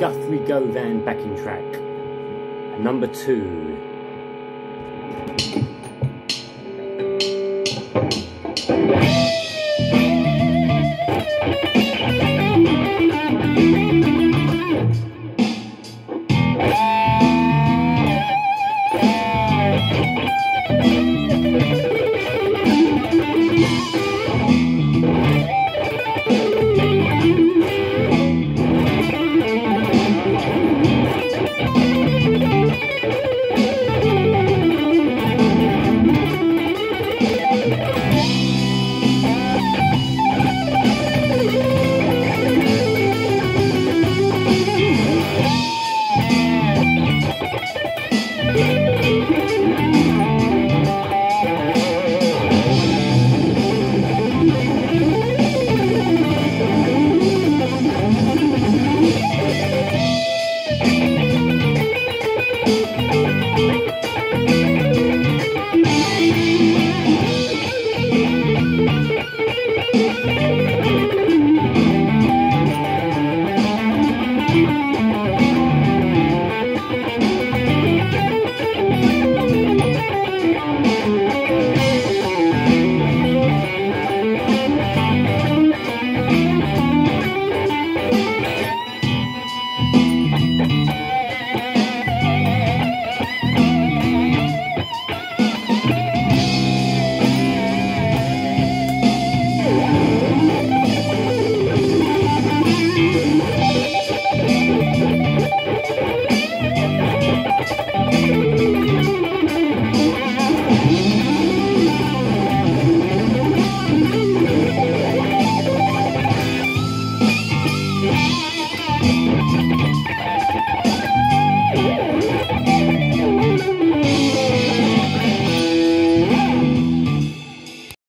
Guthrie Govan backing track. Number two. Yeah.